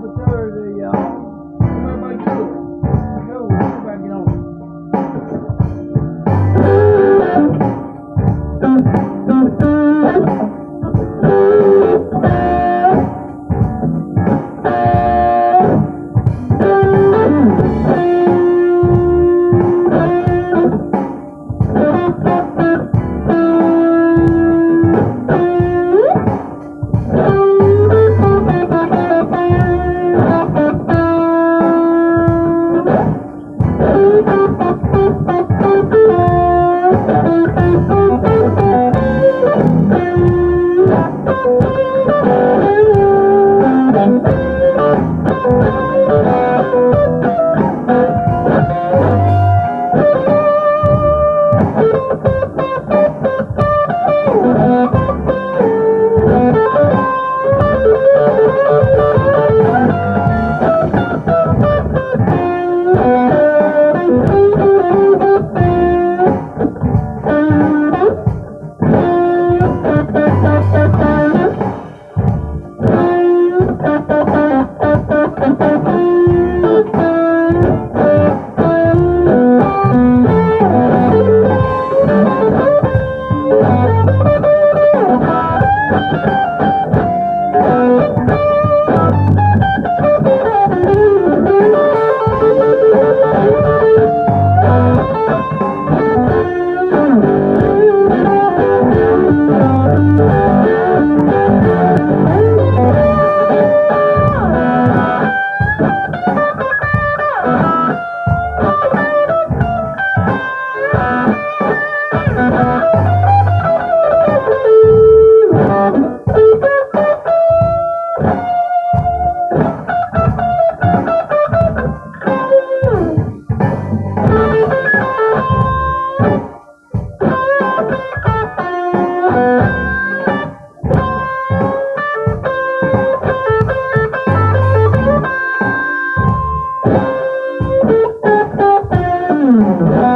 for Thursday,